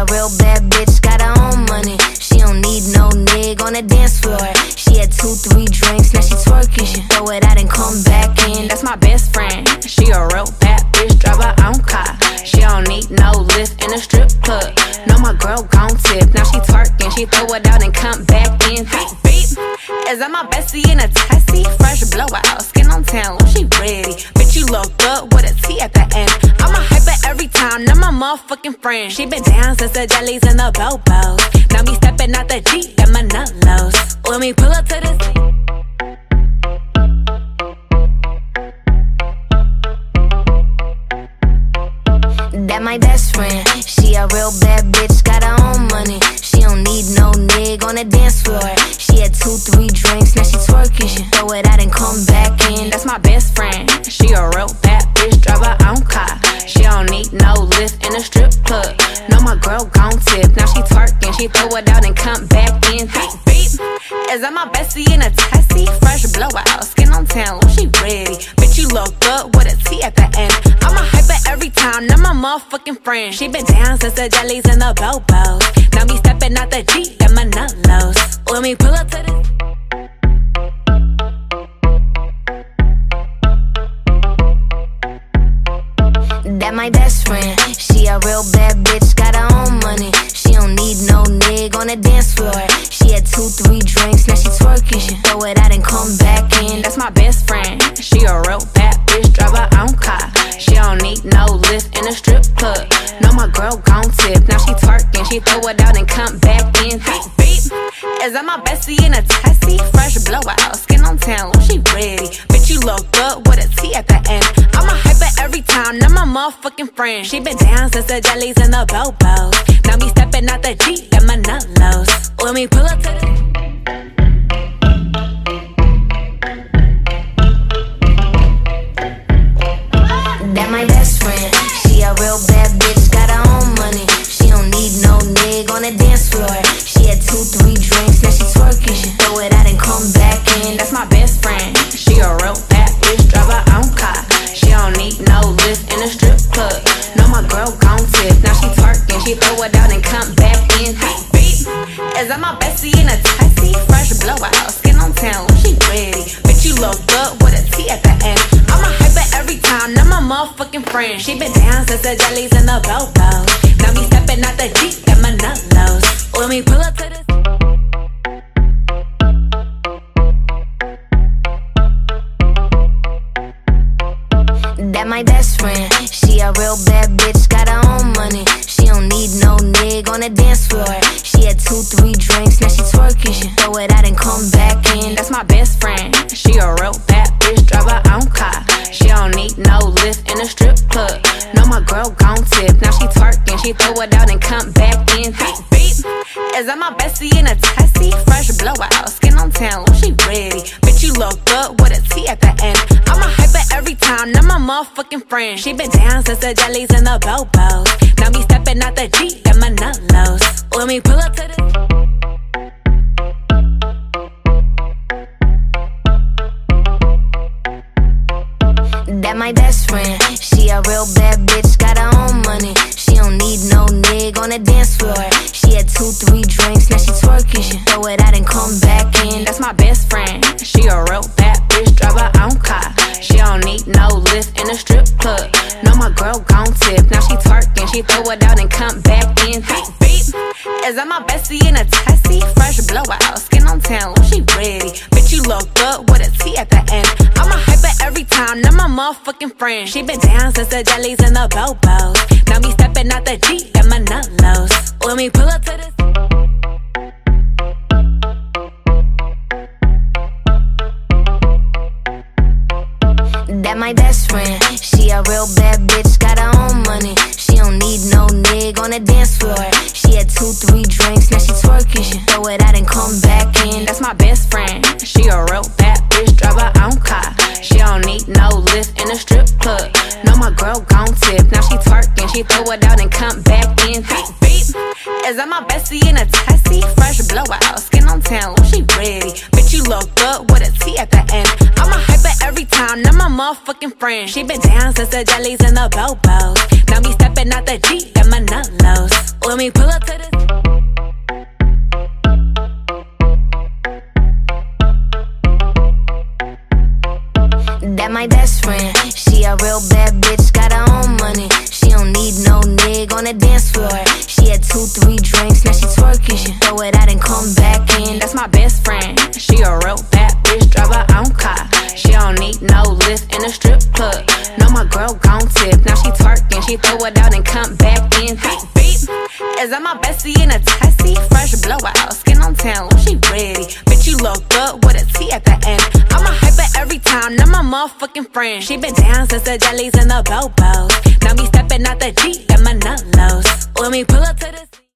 a real bad bitch, got her own money. She don't need no nigga on the dance floor. She had two, three drinks, now she twerking. She throw it out and come back in. That's my best friend. She a real bad bitch, drive her own car. She don't need no lift in a strip club. No, my girl gon' tip. Now she twerking, she throw it out and come back in. Beep, beep. Is that my bestie in a tessie? Fresh blowout, skin on town, she ready. Bitch, you look good with a T at the end. I'm a her every time, not my motherfucking friend. She been since the jellies and the bobos. Now me stepping out the Jeep, got my nut. When we pull up to the That my best friend. She a real bad bitch, throw it out and come back in. Beep, beep. Is that my bestie in a tessie? Fresh blowout, skin on town, she ready. Bitch, you look good with a T at the end. I'm a hyper every time, now my motherfucking friend. She been down since the jellies and the bobos. Now me stepping out the Jeep, got my nut lows. When we pull up to the Is that my bestie in a tessie? Fresh blowout, skin on town, she ready. Bitch, you look good with a T at the end. I'm a hyper every time, now my motherfucking friend. She been down since the jellies and the bobos. Now me stepping out the Jeep, got my nut. When we pull up to the she throw it out and come back in. Beep, beep. Is that my bestie in a tessie? Fresh blowout, skin on town, she ready. Bitch, you look good with a T at the end. I'm a hyper every time, now my motherfucking friend. She been down since the jellies and the bobos. Now me stepping out the Jeep, got my nut lows. When we pull up to the That my best friend. She a real bad bitch, need no lift in a strip club. No, my girl gon' tip. Now she twerking, she throw it out and come back in. Beep, beep. Is that my bestie in a tessie? Fresh blowout, skin on town, she ready. Bitch, you look good with a T at the end. I'm a hyper every time, now my motherfucking friend. She been down since the jellies and the bobos. Now me stepping out the Jeep, got my nut lows. When we pull up to the real bad bitch, got her own money. She don't need no nigga on the dance floor. She had two, three drinks, now she twerking. She throw it out and come back in. That's my best friend. She a real bad bitch, drive her own car. She don't need no lift in a strip club. No, my girl gon' tip. Now she twerking, she throw it out and come back in. Beep, beep. Is that my bestie in a tessie? Fresh blowout, skin on town, she ready. Bitch, you look good with a T at the end. Time, now my motherfucking friend. She been down since the jellies and the bobos. Now me stepping out the Jeep, nut lows. When we pull up to the That my best friend. She a real bad bitch, got her own money. She don't need no nigga on the dance floor. Lift in a strip club. No, my girl gon' tip. Now she twerking, she throw it out and come back in. Beep, beep. Is that my bestie in a tessie? Fresh blowout, skin on town, she ready. Bitch, you look good with a T at the end. I'm a hyper every time, now my motherfucking friend. She been down since the jellies and the bobos. Now me stepping out the Jeep, got my nut lows. When we pull up to the on the dance floor. She had two, three drinks, now she twerking. She throw it out and come back in. That's my best friend. She a real bad bitch, drive her own car. She don't need no lift in a strip club. No, my girl gon' tip. Now she twerking, she throw it out and come back in. Beep, beep. Is that my bestie in a tessie? Fresh blowout, skin on tan, she ready. Bitch, you look good with a T at the end. I'm a time, I'm my motherfucking friend. She been down since the jellies and the bobos. Now me stepping out the Jeep, got my nut lows. When we pull up to the